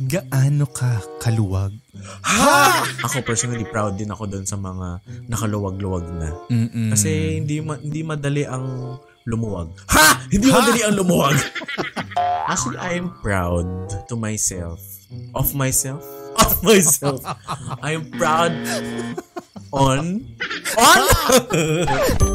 gaano ka kaluwag? Ha! Ako personally proud din ako doon sa mga nakaluwag-luwag na. Mm-mm. Kasi hindi ma- hindi madali ang lumuwag. Ha! Hindi madali ang lumuwag. Actually, I am proud to myself. Of myself? Of myself. I am proud on on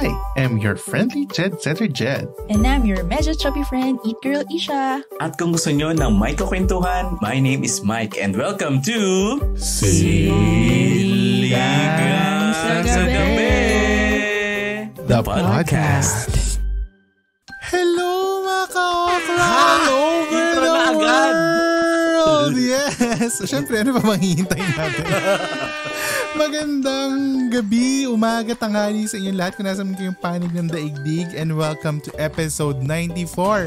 I am your friendly Jed Setter Jed. And I'm your medyo chubby friend, Eat Girl Isha. At kung gusto nyo ng may kakwentuhan, my name is Mike and welcome to... Siligang sa Gabi. The podcast. Hello mga ka-okra all Yes! Siyempre, ano pa manghihintay natin? Magandang gabi, umaga, tanghali sa inyo lahat kung nasa kayong panig ng daigdig and welcome to episode 94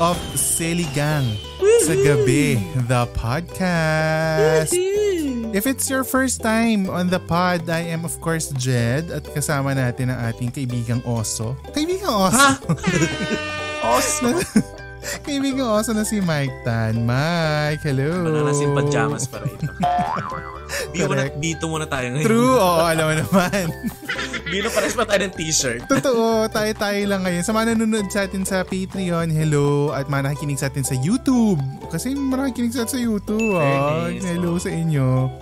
of Seligang sa Gabi, the podcast. If it's your first time on the pod, I am of course Jed at kasama natin ang ating kaibigang Oso. Kaibigang Oso? Awesome. kaibigang Oso na si Mike Tan. Mike, hello. Mananasin pajamas para ito. Dito muna, dito muna tayo ngayon. True, oo, alam mo naman. Dito pares pa tayo ng t-shirt. Totoo, tayo-tayo lang ngayon. Sa mga nanonood sa atin sa Patreon, hello. At mga nakikinig sa atin sa YouTube. Kasi marami nakikinig sa atin sa YouTube. Oh. Hello oh. sa inyo.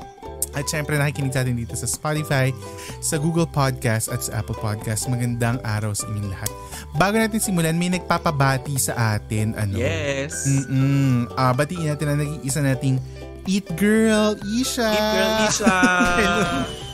At syempre nakikinig sa atin dito sa Spotify, sa Google Podcast at sa Apple Podcast. Magandang araw sa inyong lahat. Bago natin simulan, may nagpapabati sa atin. Ano? Yes. Mm-mm. Ah, batiin natin ang naging isa nating Eat Girl, Isha. Eat girl Isha.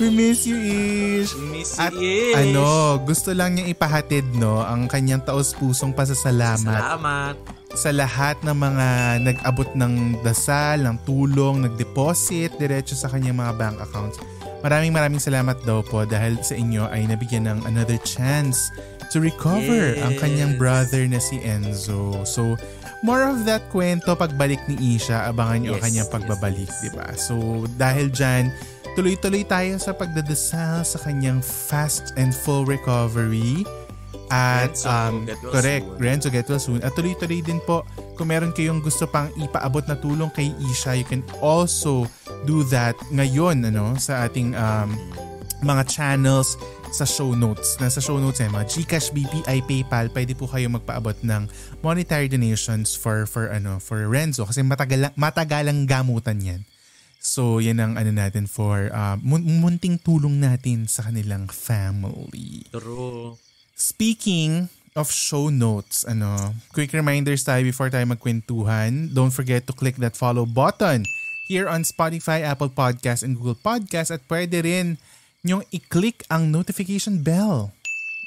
We miss you, Ish. Miss At Ish. ano, gusto lang niyang ipahatid no ang kanyang taos-pusong pasasalamat Salamat. Sa lahat ng mga nag-abot ng dasal, ng tulong, nag-deposit diretso sa kanyang mga bank accounts. Maraming maraming salamat daw po dahil sa inyo ay nabigyan ng another chance to recover ang kanyang Yes. brother na si Enzo. So, more of that kwento pagbalik ni Isha, abangan niyo ang Yes, kanyang yes, pagbabalik, yes. di ba? So, dahil dyan, tuloy-tuloy tayo sa pagdadasal sa kanyang fast and full recovery. At Renzo, um, get well correct, soon. Renzo get well soon. At tuloy-tuloy din po, kung meron kayong gusto pang ipaabot na tulong kay Isha, you can also do that ngayon ano sa ating um, mga channels sa show notes. Nasa show notes eh, mga Gcash, BPI, PayPal, pwede po kayo magpaabot ng monetary donations for for ano for Renzo kasi matagal matagalang gamutan 'yan. So, yan ang ano natin for uh, mun- munting tulong natin sa kanilang family. True. Speaking of show notes, ano, quick reminders tayo before tayo magkwentuhan. Don't forget to click that follow button here on Spotify, Apple Podcast, and Google Podcast at pwede rin nyong i-click ang notification bell.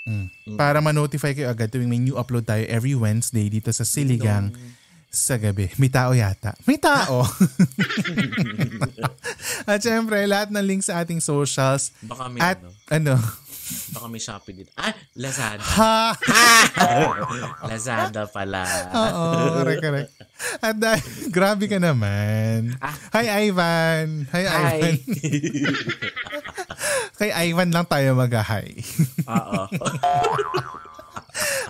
Mm. Para ma-notify kayo agad tuwing may new upload tayo every Wednesday dito sa Siligang sa gabi. May tao yata. May tao. at syempre, lahat ng links sa ating socials Baka may at ano. ano, Baka may Shopee dito. Ah, Lazada. ha! Lazada pala. Oo, correct, correct. At dahil, grabe ka naman. Hi, Ivan. Hi, Hi. Ivan. Kay Ivan lang tayo mag-hi. Oo.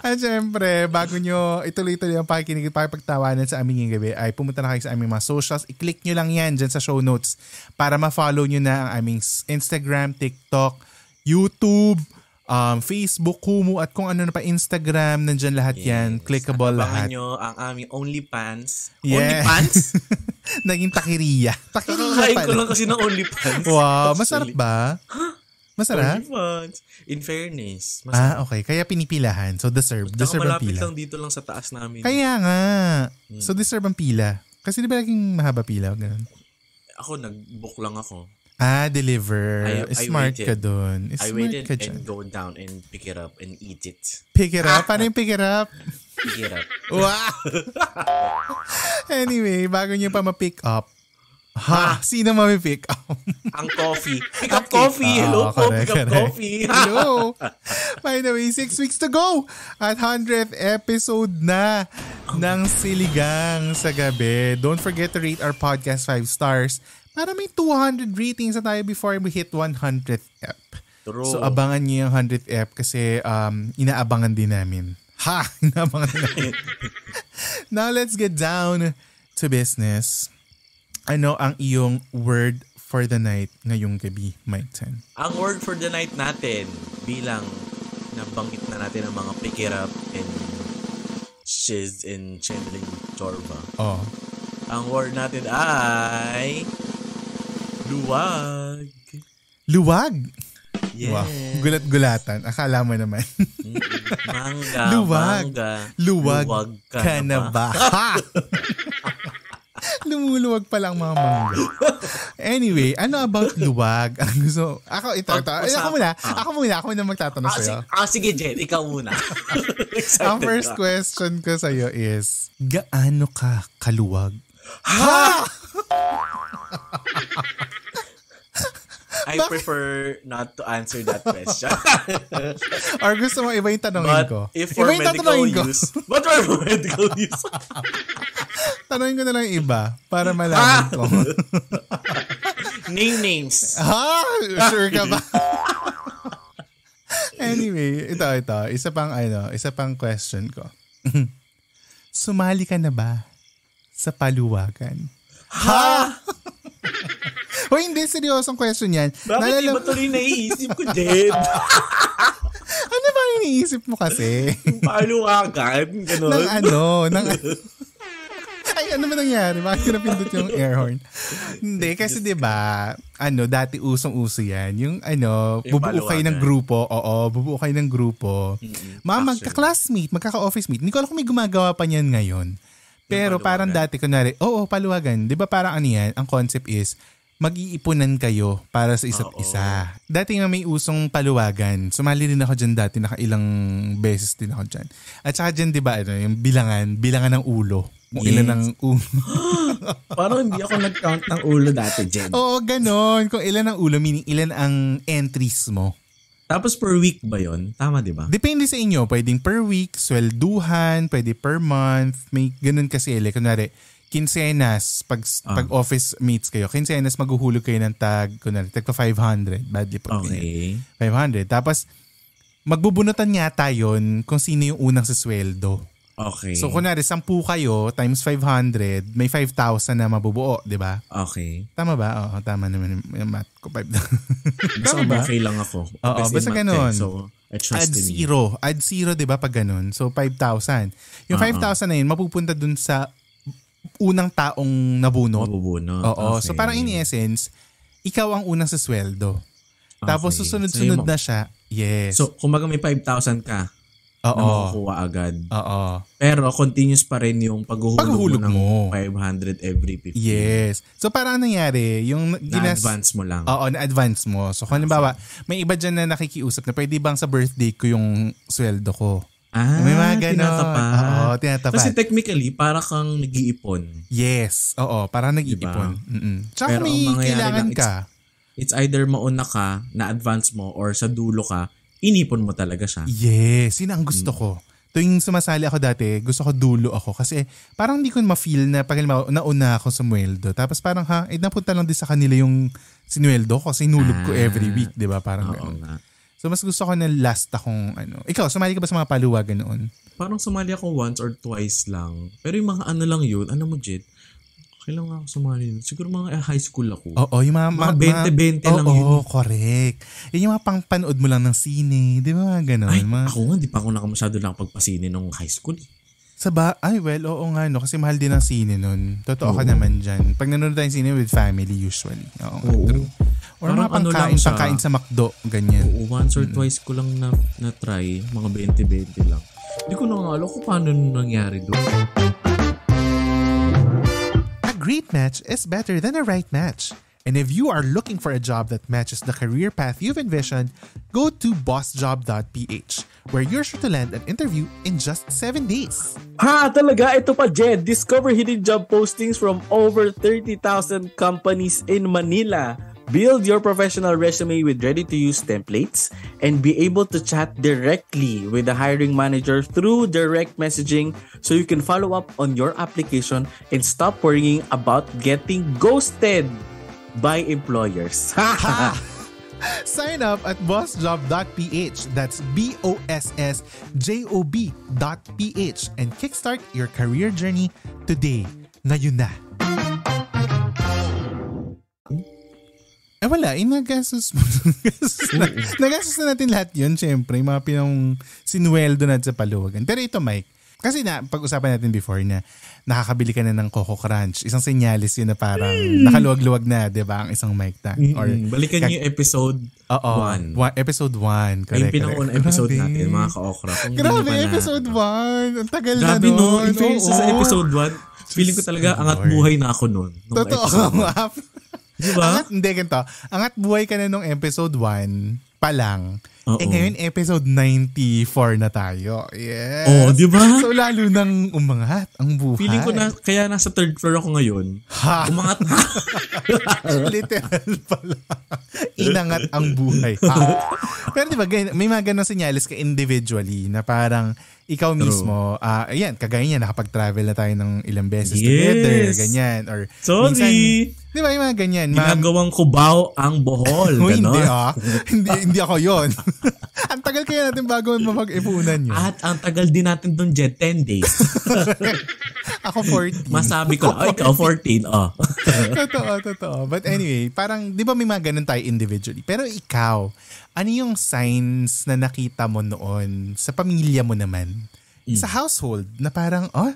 At syempre, bago nyo ituloy-tuloy ang pakikinig at pakipagtawanan sa aming gabi, ay pumunta na kayo sa aming mga socials. I-click nyo lang yan dyan sa show notes para ma-follow nyo na ang aming Instagram, TikTok, YouTube, um, Facebook, Kumu, at kung ano na pa Instagram, nandyan lahat yan. Clickable At lahat. Nyo ang aming OnlyPants. Yes. OnlyPants? Naging takiriya. Takiriya Kakakain ko pala. lang kasi ng OnlyPants. Wow, masarap ba? Masarap? OnlyFans. In fairness. Masarap. Ah, okay. Kaya pinipilahan. So deserve. Tsaka Deserve ang pila. lang dito lang sa taas namin. Kaya nga. So deserve ang pila. Kasi di ba laging mahaba pila? Ganun. Ako, nag-book lang ako. Ah, deliver. I- I Smart waited. ka dun. I Smart waited ka and dyan. go down and pick it up and eat it. Pick it up. Paano yung pick it up? Pick it up. Wow! anyway, bago nyo pa ma-pick up, ha? Sino ma-pick up? ang coffee. Pick up coffee. Hello Ah, po. correct, Pick up correct. coffee. Hello! By the way, six weeks to go at 100th episode na ng Siligang sa Gabi. Don't forget to rate our podcast 5 stars para may 200 ratings na tayo before we hit 100th ep. True. So abangan niyo yung 100th ep kasi um, inaabangan din namin. Ha! Inaabangan din namin. Now let's get down to business, ano ang iyong word for the night ngayong gabi, Mike Chen? Ang word for the night natin bilang nabanggit na natin ang mga pick it up and shiz and channeling chorba. Oh. Ang word natin ay luwag. Luwag! Yes. Wow. Gulat-gulatan. Akala mo naman. Mangga, Luwag. mangga. Luwag, Luwag ka, na ba? Ha! Lumuluwag pa lang mga mangga. Anyway, ano about luwag? Ang gusto, ako ito, ito. Ay, ako muna. Ah. Ako muna. Ako muna magtatanong Ah, sa'yo. ah, sige, Jen. Ikaw muna. Ang first ka. question ko sa'yo is, gaano ka kaluwag? I prefer not to answer that question. Or gusto mo iba yung tanongin But ko? if for iba yung medical tatanungin ko. use, but for medical use, Tanongin ko na lang iba para malaman ko. name names. ha? Sure ka ba? anyway, ito, ito. Isa pang, ano, isa pang question ko. Sumali ka na ba sa paluwagan? Ha? o hindi, seryosong question yan. Bakit Nalala- iba tuloy naiisip ko, Jen? ano ba iniisip mo kasi? Paluwagan, gano'n. ng ano, ng Ay, ano ba nangyari? Bakit ko napindot yung air horn? Hindi, kasi 'di ba ano, dati usong-uso yan. Yung ano, Yung bubuo kayo ng grupo. Oo, bubuo kayo ng grupo. Mga Actually. magka-classmate, magkaka-office mate. Hindi ko alam kung may gumagawa pa niyan ngayon. Pero paluwagan. parang dati, kunwari, oo, paluwagan. Di ba parang ano yan? Ang concept is, mag-iipunan kayo para sa isa't Oo. isa. Dati nga may usong paluwagan. Sumali rin ako dyan dati. Nakailang beses din ako dyan. At saka dyan, di ba, ano, yung bilangan, bilangan ng ulo. Kung Yes. ilan ng ulo. Parang hindi ako nag-count ng ulo dati, Jen. Oo, ganon. Kung ilan ang ulo, meaning ilan ang entries mo. Tapos per week ba yon? Tama, di ba? Depende sa inyo. Pwedeng per week, swelduhan, pwede per month. May ganun kasi. Like, kunwari, kinsenas, pag, Ah. pag office mates kayo, kinsenas maghuhulog kayo ng tag, kunwari, tag pa 500. Badly po. Okay. 500. Tapos, magbubunutan yata yon kung sino yung unang sa sweldo. Okay. So, kunwari, 10 kayo times 500, may 5,000 na mabubuo, di ba? Okay. Tama ba? Oo, tama naman yung, math ko. 5,000. Basta ba? okay lang ako. Oo, Kasi basta math ganun. eh, So, I trust Add zero. Add zero, di ba, pag ganun? So, 5,000. Yung Oo. 5,000 na yun, mapupunta dun sa unang taong nabunot. Mabubunot. Oo. Okay. So, parang in essence, ikaw ang unang sa sweldo. Tapos, Okay. susunod-sunod So, na siya. Yes. So, kumbaga may 5,000 ka na Oo. makukuha agad. Oo. Pero continuous pa rin yung paghuhulog, Paghuhulog mo ng mo. 500 every 50. Yes. So, parang ang nangyari, yung ginas... Na-advance mo lang. Oo, na-advance mo. So, kung halimbawa, may iba dyan na nakikiusap na pwede bang sa birthday ko yung sweldo ko? Ah, May mga ganon. tinatapat. Oo, tinatapat. Kasi technically, para kang nag-iipon. Yes. Oo, parang nag-iipon. Mm-mm. Tsaka Pero may kailangan lang, ka. It's either mauna ka, na-advance mo, or sa dulo ka, inipon mo talaga siya. Yes, yun ang gusto Mm. ko. Tuwing sumasali ako dati, gusto ko dulo ako kasi parang hindi ko ma-feel na pag nauna ako sa mweldo. Tapos parang ha, eh napunta lang din sa kanila yung sinweldo ko kasi inulog ko Ah. every week, di ba? Parang Oo ganun. nga. So mas gusto ko na last akong ano. Ikaw, sumali ka ba sa mga paluwagan noon? Parang sumali ako once or twice lang. Pero yung mga ano lang yun, ano mo, Jet? Kailan nga ako sumali nun? Siguro mga eh, high school ako. Oo, yung mga... Mga 20-20 lang oo, yun. Oo, correct. Yun yung mga pangpanood mo lang ng sine. Di ba mga ganun? Ay, mga, ako nga, di pa ako nakamasyado lang pagpasini nung high school. eh. Sa ba? Ay, well, oo nga, no. Kasi mahal din ang sine nun. Totoo ka Oo. naman dyan. Pag nanonood tayo ng sine with family, usually. Oo. Oo. true. Or Parang mga ano lang pangkain, siya. pangkain sa McDo, ganyan. Oo, once or twice ko lang na, na-try, mga 20-20 lang. Hindi ko na nga alam kung paano nangyari doon. Great match is better than a right match. And if you are looking for a job that matches the career path you've envisioned, go to bossjob.ph, where you're sure to land an interview in just 7 days. Ha, talaga? Ito pa, Jed. Discover hidden job postings from over 30,000 companies in Manila. Build your professional resume with ready-to-use templates and be able to chat directly with the hiring manager through direct messaging so you can follow up on your application and stop worrying about getting ghosted by employers. Sign up at bossjob.ph. That's B O S S J O B.ph and kickstart your career journey today. ngayon na. Eh wala, eh, nagastos mo. nagastos na, natin lahat yun, syempre. Yung mga pinang sinuweldo natin sa paluwagan. Pero ito, Mike, kasi na, pag-usapan natin before na nakakabili ka na ng Coco Crunch. Isang senyalis yun na parang nakaluwag-luwag na, di ba, ang isang mic tank. Or, Mm, Balikan niyo yung episode Oo. 1. Wa- episode 1. Correct, Yung pinakauna episode Grabe. natin, mga ka-okra. Grabe, niyo episode 1. Ang tagal Grabe na no, nun. in fairness sa episode 1, feeling ko talaga angat buhay na ako nun. Totoo. episode one. Di ba? Angat, hindi, ganito. Angat buhay ka na nung episode 1 pa lang. Oo. Eh ngayon, episode 94 na tayo. Yes. Oo, di ba? So lalo nang umangat ang buhay. Feeling ko na, kaya nasa third floor ako ngayon. Ha? Umangat na. Literal pala. Inangat ang buhay. Ha? Pero di ba, may mga ganong senyales ka individually na parang ikaw True. mismo, ah ayan, kagaya niya, nakapag-travel na tayo ng ilang beses Yes. together, ganyan. Or Sorry. minsan, di ba, yung mga ganyan. ma- Ginagawang kubaw ang bohol. Oh, hindi Ganon. ah. hindi, hindi ako yon. ang tagal kaya natin bago mapag-ipunan yun. At ang tagal din natin doon, Jet, 10 days. Ako 40. Masabi ko oh, ikaw 14. Oh. totoo, totoo. But anyway, parang, di ba may mga ganun tayo individually? Pero ikaw, ano yung signs na nakita mo noon sa pamilya mo naman? Mm. Sa household, na parang, oh,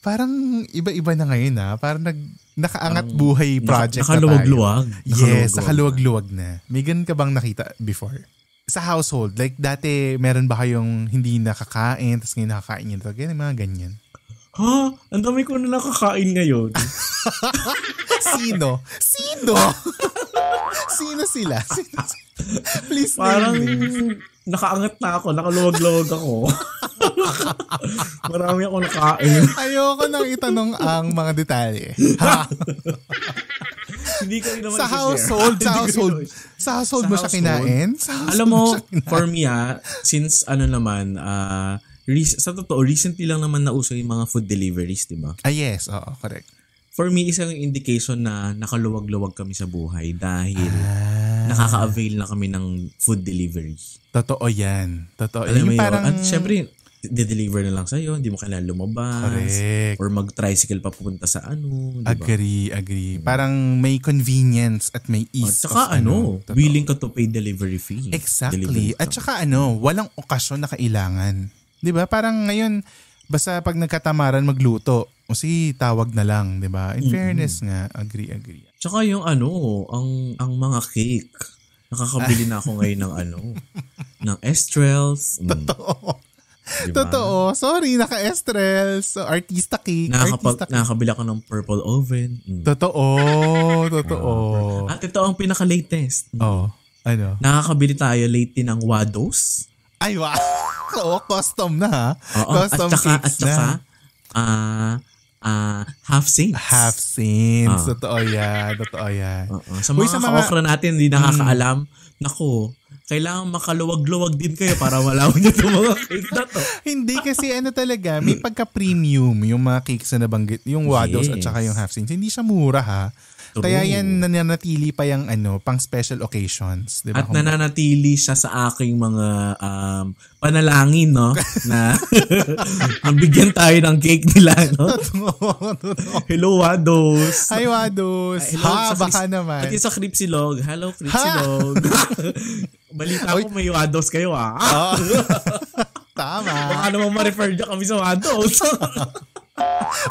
parang iba-iba na ngayon ah. Parang nag, nakaangat buhay project Naka- na tayo. nakaluwag-luwag. Yes, Nakaluwag-luwag. na. May ganun ka bang nakita before? Sa household, like dati, meron ba kayong hindi nakakain, tapos ngayon nakakain nyo? Ganyan, mga ganyan. Ha? Ang dami ko na nakakain ngayon. Sino? Sino? Sino sila? Sino sila? Please Parang nakaangat na ako, nakaluwag-luwag ako. Marami ako nakain. Ayoko nang itanong ang mga detalye. Ha? Hindi ko rin naman Sa household, sa household, sa household mo siya kinain? Sa household Alam mo, for me ah, since ano naman, ah, re- sa totoo, recently lang naman nauso yung mga food deliveries, di ba? Ah, yes. Oo, correct. For me, isang indication na nakaluwag-luwag kami sa buhay dahil Ah, nakaka-avail na kami ng food delivery. totoo yan. Totoo. Alam mo yun? parang, At syempre, de-deliver na lang sa'yo, hindi mo kailangan lumabas. correct. Or mag-tricycle pa pupunta sa ano, di ba? Agree, agree. Parang may convenience at may At ease saka of ano, Totoo. willing ka to pay delivery fee. Exactly. Delivery At ka. saka ano, walang okasyon na kailangan. 'Di ba? Parang ngayon basta pag nagkatamaran magluto, o sige, tawag na lang, 'di ba? In fairness nga, agree, agree. Tsaka yung ano, ang ang mga cake. Nakakabili na ako ngayon ng ano, ng Estrels. Mm, Totoo. diba? Totoo. Sorry, naka-estrel. So, artista cake. Nakakapag, artista cake. nakakabili ako ng purple oven. Mm. Totoo. Totoo. At ito ang pinaka-latest. Mm. Oh, ano? Nakakabili tayo lately ng Wados. Ay, wow. Oo, custom na ha. Oo, at Custom saka, at saka, na. ah, ah, half saints. Half saints. Ah. Totoo yan. Totoo yan. Oo. Sa Uy, mga, sa mga- ka-okra natin, hindi nakakaalam. Nako, kailangan makaluwag-luwag din kayo para malaman nyo itong mga cake na to. Hindi kasi ano talaga, may pagka-premium yung mga cakes na nabanggit, yung Wados at Yes. saka yung half saints. Hindi siya mura ha. True. Kaya yan nananatili pa yung ano, pang special occasions. Di ba? At nananatili siya sa aking mga um, panalangin, no? na mabigyan tayo ng cake nila, no? Totoo, totoo. Hello, Wados. Hi, Wados. Ay, hello ha, baka Chris- naman. At yung sa Cripsilog. Hello, Cripsilog. Balita ko may Wados kayo, ah. Oo. Tama. Baka naman ma-refer niya kami sa Wados.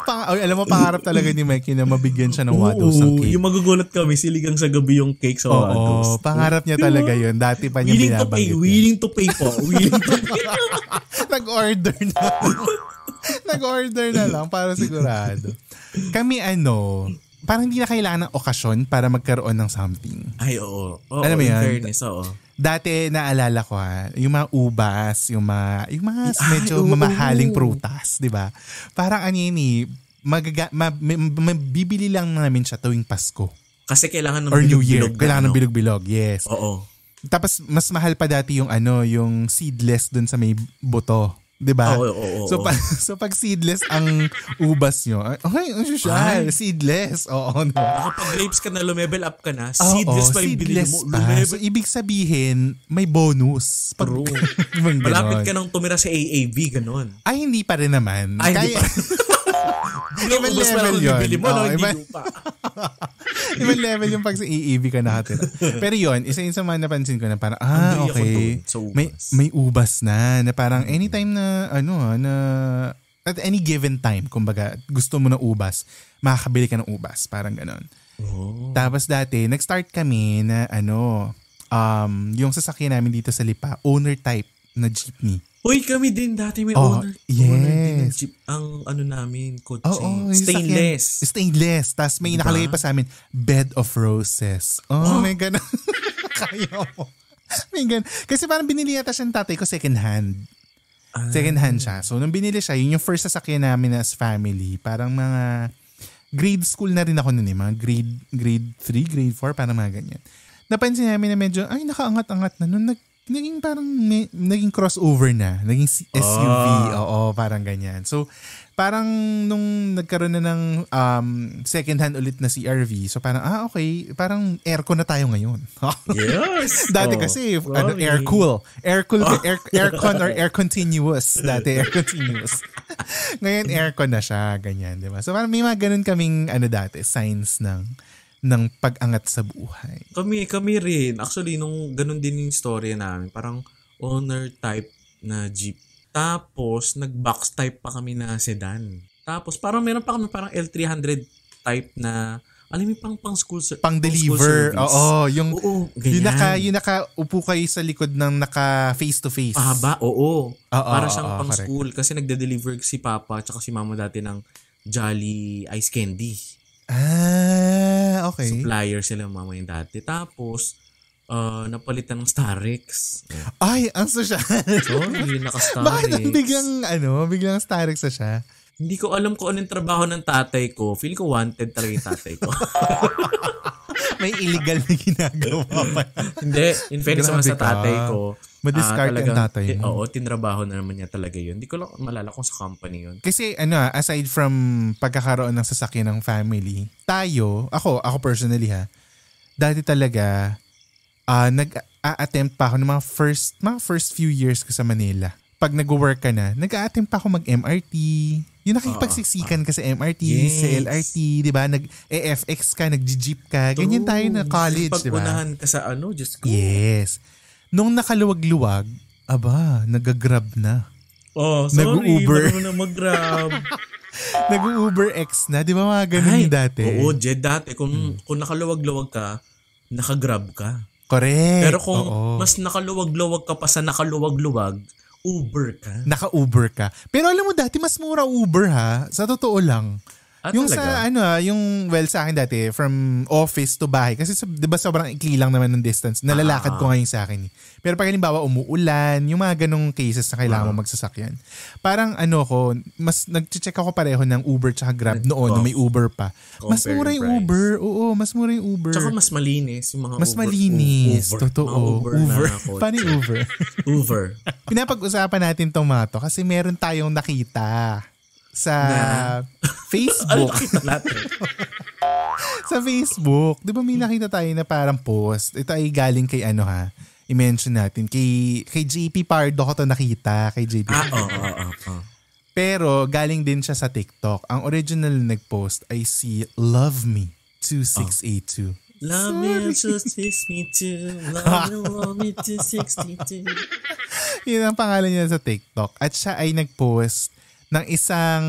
Pang, ay, alam mo, pangarap talaga ni Mikey na mabigyan siya ng Wados ng cake. Yung magugulat kami, siligang sa gabi yung cake sa Oo, Wados. pangarap niya talaga yun. Dati pa niya Willing to pay, binabanggit. willing to pay po. Willing to pay. Nag-order na. Nag-order na lang para sigurado. Kami ano, parang hindi na kailangan ng okasyon para magkaroon ng something. Ay, oo. oo Alam mo yan? fairness, oo. Dati naalala ko ha, yung mga ubas, yung mga, yung mga Ay, medyo oo. mamahaling prutas, di ba? Parang ano yun eh, magaga, ma, ma, ma- bibili lang namin siya tuwing Pasko. Kasi kailangan ng Or New Year. Kailangan ng ano. bilog-bilog, yes. Oo. Tapos mas mahal pa dati yung ano, yung seedless dun sa may buto. 'Di ba? Oo, oo, oo, So pag so pag seedless ang ubas nyo, ay, okay, ang social, Ay. seedless. Oo, no. Nakapag grapes ka na, lumevel up ka na, Oo, seedless pa yung seedless mo. pa. Lumevel. So ibig sabihin, may bonus. Pag, True. Malapit ka nang tumira sa AAV, ganon. Ay, hindi pa rin naman. Ay, hindi Kaya- pa. Ibang level yun. bibili mo, no? Oo, Hindi iba- lupa. Ibang level yung pag sa EEV ka nakatira. Pero yun, isa yun sa mga napansin ko na parang, ah, okay. May, may ubas na, na parang anytime na, ano ah, na, at any given time, kumbaga, gusto mo ng ubas, makakabili ka ng ubas. Parang ganon. Oh. Tapos dati, nag-start kami na, ano, um, yung sasakyan namin dito sa Lipa, owner type na jeepney. Uy, kami din dati may Oh, owner. Owner din ng yes. jeep. Ang ano namin, kotse. Oo, yung Stainless. Sakyan, stainless. Tapos may Diba? nakalagay pa sa amin, bed of roses. Oh, may ganun. Kaya mo. May ganun. Kasi parang binili yata siya ng tatay ko second hand. Ah. Second hand siya. So, nung binili siya, yun yung first sasakyan namin as family. Parang mga grade school na rin ako nun eh. Mga grade, grade 3, grade 4, parang mga ganyan. Napansin namin na medyo, ay, nakaangat-angat na. Nung nag, naging parang, may, naging crossover na. Naging SUV. Oo, parang ganyan. So, parang nung nagkaroon na ng um, second hand ulit na CRV, so parang, ah, okay, parang aircon na tayo ngayon. Yes. Dati Oh, kasi, ano, sorry. air cool. Air cool, air, aircon or air continuous. Dati air continuous. Ngayon aircon na siya, ganyan, di ba? So parang may mga ganun kaming, ano dati, signs ng ng pag-angat sa buhay. Kami, kami rin. Actually, nung ganun din yung story namin, parang owner type na jeep. Tapos, nag-box type pa kami na sedan. Tapos, parang meron pa kami parang L300 type na, alam mo, pang pang school ser- Pang deliver. Oo, yung Oo, yung naka yung naka upo kayo sa likod ng naka face to face. Pahaba, oo. Oo, Para siyang oo, pang correct. school. Kasi nagde-deliver si Papa at si Mama dati ng Jolly Ice Candy. Ah, okay. Supplier sila mama yung dati. Tapos, uh, napalitan ng Starrex. Ay, ang social. Sorry, naka-Starrex. Bakit ang biglang ano, biglang Starrex na siya? Hindi ko alam kung anong trabaho ng tatay ko. Feel ko wanted talaga yung tatay ko. May illegal na ginagawa pa. Hindi, in fairness naman sa tatay ko. Madiscard ah, ang tatay eh, mo. Oo, tinrabaho na naman niya talaga yun. Hindi ko lang malala kung sa company yun. Kasi ano, ah, aside from pagkakaroon ng sasakyan ng family, tayo, ako, ako personally ha, dati talaga, ah nag-a-attempt pa ako ng mga first, mga first few years ko sa Manila. Pag nag-work ka na, nag-a-attempt pa ako mag-MRT. Yung nakikipagsiksikan ka sa MRT, Yes. sa LRT, di ba? Nag-AFX ka, nag-jeep ka. Ganyan tayo na college, di ba? Pag-unahan ka sa ano, just go. Yes. Nung nakaluwag-luwag, aba, nag-grab na. Oh, sorry. Nag-Uber. Na mag-grab. Nag-Uber X na. Di ba mga ganun Ay, dati? Oo, Jed, dati. Kung, Hmm. kung nakaluwag-luwag ka, nakagrab ka. Correct. Pero kung Oo. mas nakaluwag-luwag ka pa sa nakaluwag-luwag, Uber ka. Naka-Uber ka. Pero alam mo dati, mas mura Uber ha. Sa totoo lang. Ah, yung talaga? sa ano ah, yung well sa akin dati from office to bahay kasi sa, 'di ba sobrang ikli lang naman ng distance. Nalalakad ko Ah. ngayon sa akin. eh. Pero pag halimbawa umuulan, yung mga ganong cases na kailangan Ah. mo magsasakyan. Parang ano ko, mas nagche-check ako pareho ng Uber tsaka Grab noon, nung may Uber pa. Mas Compare mura yung price. Uber. Oo, mas mura yung Uber. Tsaka mas malinis yung mga mas Uber. malinis. Uber. Totoo. Mga Uber. Uber. Paano Uber? Uber. Pinapag-usapan natin tong mga to kasi meron tayong nakita sa Ano Facebook. sa Facebook. Di ba may nakita tayo na parang post? Ito ay galing kay ano ha? I-mention natin. Kay, kay JP Pardo ko to nakita. Kay JP ah, oo, oo, oo. Pero galing din siya sa TikTok. Ang original na nag-post ay si Love Me 2682. Love me to 62. Love me, love me to 62. Yun ang pangalan niya sa TikTok. At siya ay nag-post ng isang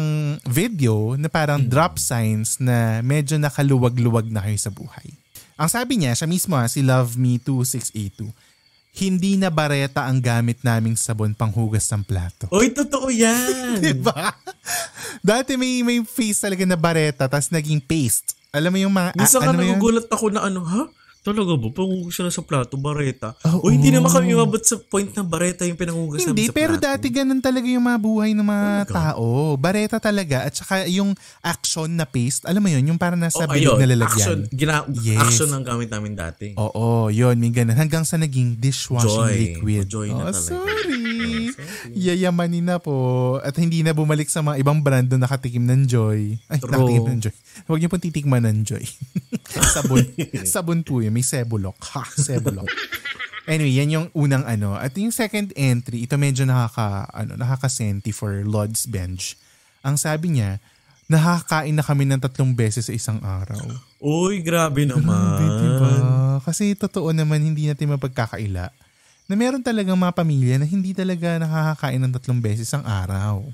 video na parang drop signs na medyo nakaluwag-luwag na kayo sa buhay. Ang sabi niya, siya mismo ha, si Love Me 2682, hindi na bareta ang gamit naming sabon panghugas ng plato. Uy, totoo yan. Diba? Dati may may face talaga na bareta tapos naging paste. Alam mo yung mga... Minsan ka ano yun? nagugulat ako na ano, ha? Talaga ba? Pangugas na sa plato, bareta. Oo. o hindi naman kami umabot sa point na bareta yung pinangugas Hindi, namin sa pero plato. dati ganun talaga yung mga buhay ng mga tao. Bareta talaga. At saka yung action na paste, alam mo yun, yung parang nasa Oh, bilog na lalagyan. Action, gina- Yes. action ang gamit namin dati. Oo, yun, may ganun. Hanggang sa naging dishwashing Joy. liquid. Joy na oh, talaga. sorry. Yayamanin na po. At hindi na bumalik sa mga ibang brand na nakatikim ng Joy. Ay, True. nakatikim ng Joy. Huwag niyo pong titikman ng Joy. Sabon. Sabon po yun. May sebulok. Ha, sebulok. Anyway, yan yung unang ano. At yung second entry, ito medyo nakaka, ano, nakakasenti for Lord's Bench. Ang sabi niya, nakakain na kami ng tatlong beses sa isang araw. Uy, grabe naman. Grabe, diba? Kasi totoo naman, hindi natin mapagkakaila na meron talagang mga pamilya na hindi talaga nakakakain ng tatlong beses ang araw.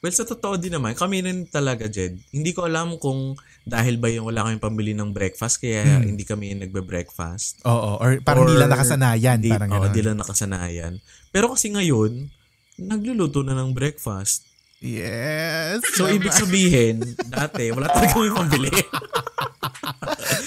Well, sa totoo din naman, kami rin talaga, Jed. Hindi ko alam kung dahil ba yung wala kaming pambili ng breakfast, kaya hindi kami nagbe-breakfast. Oo, or parang hindi lang nakasanayan. Di, parang oh, gano'n. di lang nakasanayan. Pero kasi ngayon, nagluluto na ng breakfast. Yes. So, ibig sabihin, dati, wala talaga kami pambili.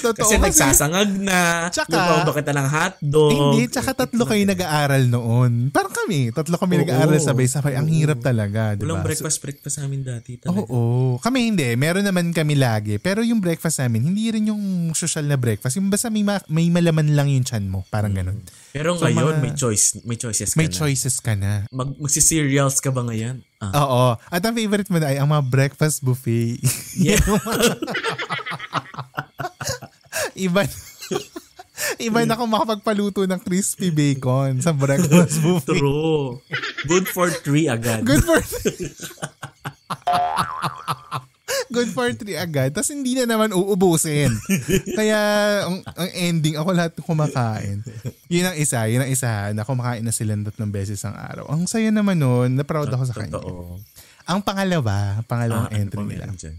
Totoo kasi nagsasangag na, Tsaka- luto ba kita ng hotdog? Hindi, tsaka tatlo kayo nag-aaral noon. Parang kami, tatlo kami Oo. nag-aaral sabay-sabay. Ang hirap talaga, di ba? Walang breakfast-breakfast sa amin dati talaga. Oo. Kami hindi. Meron naman kami lagi. Pero yung breakfast namin, hindi rin yung social na breakfast. Yung basta may, ma- may malaman lang yung chan mo. Parang ganun. Pero So, ngayon, mga- may choice, may choices ka May na. choices ka na. Mag, magsi-cereals ka ba ngayon? Ah. Oo. At ang favorite mo na ay ang mga breakfast buffet. Yeah. Iba Iba na kung makapagpaluto ng crispy bacon sa breakfast buffet. True. Good for three agad. Good for Good for three agad. Tapos hindi na naman uubusin. Kaya ang, ang ending, ako lahat kumakain. Yun ang isa. Yun ang isa na kumakain na sila ng tatlong beses ang araw. Ang saya naman nun. Na-proud ako sa kanya. Totoo. Ang pangalawa, pangalawang Ah, ano entry nila. dyan?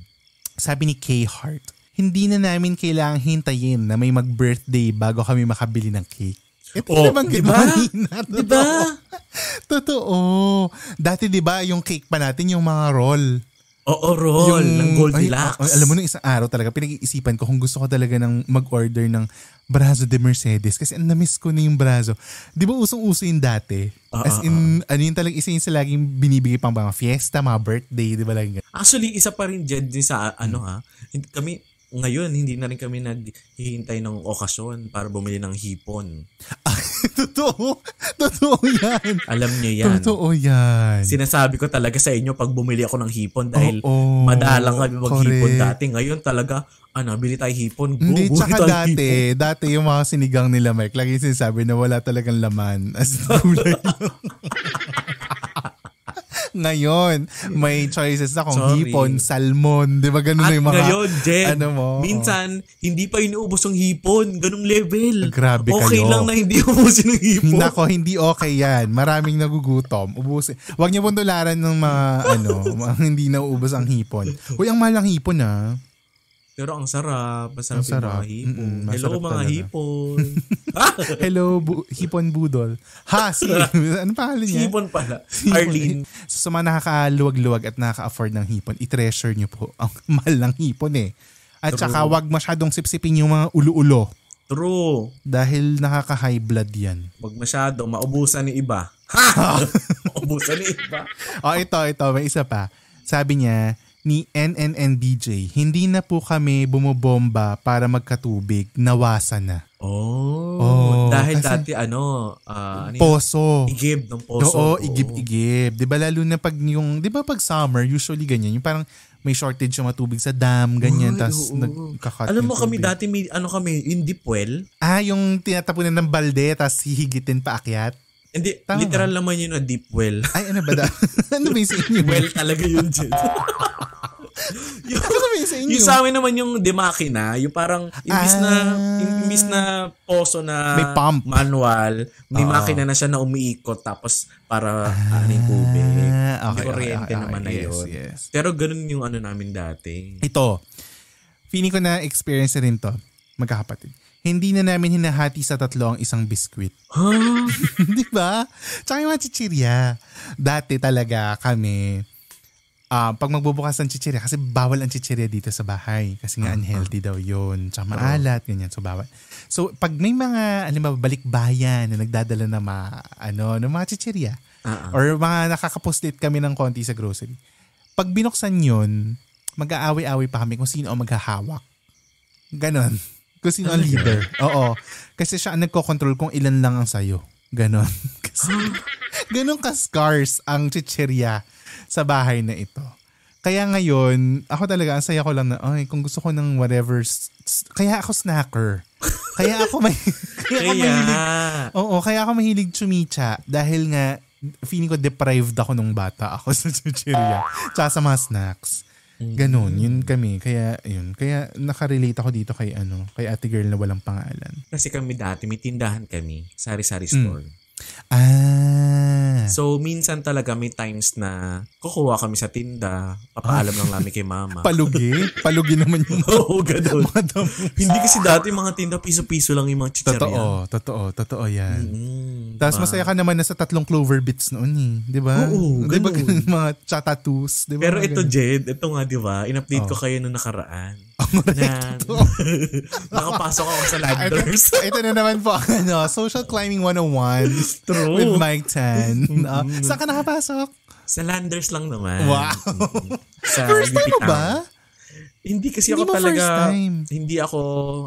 Sabi ni Kay Hart, hindi na namin kailangang hintayin na may mag-birthday bago kami makabili ng cake. Ito Oh, naman di ba? kanina. Diba? Totoo. Dati 'di ba yung cake pa natin yung mga roll. Oo, roll. ng Goldilocks. Ay, alam mo nung isang araw talaga pinag-iisipan ko kung gusto ko talaga ng mag-order ng Brazo de Mercedes kasi namiss ko na yung Brazo. 'Di ba usong-uso yung dati? Ah, As in ano yung talaga isa yung sa laging binibigay pang mga fiesta, mga birthday, 'di ba lang Actually, isa pa rin dyan din sa ano ha. Hindi kami, ngayon, hindi na rin kami naghihintay ng okasyon para bumili ng hipon. Totoo. Totoo yan. Alam niyo yan. Totoo yan. Sinasabi ko talaga sa inyo pag bumili ako ng hipon dahil Oo. madalang kami maghipon dati. Ngayon talaga, ano, bili tayo hipon. Go, Hindi, tsaka dati, hipon. dati yung mga sinigang nila Mike, lagi sinasabi na wala talagang laman. As gulay lang. Ngayon, may choices na kung Sorry. hipon, salmon, di ba ganun At na yung mga... ngayon, Jen, ano mo, minsan, hindi pa inuubos ang hipon. Ganong level. Grabe okay kayo. lang na hindi ubusin ng hipon. Nako, hindi okay yan. Maraming nagugutom. Ubusin. Huwag niyo pong tularan ng mga, ano, mga hindi nauubos ang hipon. Uy, ang mahal ang hipon ah. Pero ang sarap. Masarap, Ang sarap. mga hipon. Mm-mm, Hello mga talaga. hipon. Hello, bu- hipon budol. Ha, si, ano pangalan niya? hipon pala. Hipon. Arlene. So, sa mga nakakaluwag-luwag at nakaka-afford ng hipon, i-treasure nyo po. Ang mahal ng hipon eh. At True. saka wag masyadong sipsipin yung mga ulo-ulo True. dahil nakaka-high blood yan. Wag masyado. Maubusan ni iba. Ha! Maubusan ni iba. O ito, ito, may isa pa. Sabi niya, ni NNNDJ, hindi na po kami bumobomba para magkatubig, nawasa na. Oh. Oh, dahil kasi- dati ano, ah, ano? Poso. igib ng poso. Oo, igib-igib. Di ba lalo na pag yung, di ba pag summer, usually ganyan, yung parang may shortage yung matubig sa dam, ganyan, tapos nagkakat Alam mo kami tubig. dati may ano kami, yung deep well. Ah, yung tinatapunan ng balde, tapos hihigitin paakyat. Hindi, Tama. literal naman yun na deep well. Ay, ano ba da? ano ba yung sa inyo? well talaga yun dyan. yung, Ano ba yung sa inyo? yung sa amin naman yung demakina, yung parang imbis na Ah. imbis na poso na May pump. manual, may Oo. makina na siya na umiikot tapos para aning tubig. Ah, okay, kuryente okay, okay, naman na yes, yun. yes. Pero ganun yung ano namin dati. Ito, feeling ko na experience na rin to, magkakapatid. Hindi na namin hinahati sa tatlo ang isang biskwit. Ha? Di ba? Tsaka yung mga chichirya. Dati talaga kami, ah, pag magbubukas ng chichirya, kasi bawal ang chichirya dito sa bahay. Kasi nga unhealthy daw yun. Tsaka maalat, ganyan. So bawal. So pag may mga, alam mo, balikbayan na nagdadala ng mga, ano, ng mga chichirya, Ah, ah. or mga nakakapostlit kami ng konti sa grocery. Pag binuksan yun, mag-aaway-away pa kami kung sino ang maghahawak. Ganon. Sino ang leader. Oo. Kasi siya ang nagko-control kung ilan lang ang sayo. Ganon. Kasi, ganon ka-scars ang chichirya sa bahay na ito. Kaya ngayon, ako talaga, ang saya ko lang na, ay, kung gusto ko ng whatever, kaya ako snacker. Kaya ako may, kaya ako Kaya, mahilig Oo, kaya ako mahilig chumicha dahil nga feeling ko deprived ako nung bata ako sa chichirya. Tsaka sa mga snacks. Ganon, yun kami. Kaya, yun. Kaya nakarelate ako dito kay ano, kay ate girl na walang pangalan. Kasi kami dati, may tindahan kami, sari-sari Mm. Ah. So, minsan talaga may times na kukuha kami sa tinda, papaalam lang namin kay mama. Palugi? Palugi naman yung Oo, ganun. Hindi kasi dati mga tinda, piso-piso lang yung mga chicherya. Totoo, totoo, totoo yan. Mm, Tapos diba? masaya ka naman na sa tatlong clover bits noon eh. Di ba? Oo, Di ba mga tattoos? Di ba? Pero ito, ganun. Jed, ito nga, di ba? In-update ko Oh. kayo nung nakaraan. Correct. na, nakapasok ako sa ito, Landers. ito na naman po ang ano, Social Climbing 101 True. with Mike Tan. Uh, saan ka nakapasok? sa Landers lang naman. Wow. Sa First time mo ba? Hindi kasi Hindi ako talaga, hindi ako,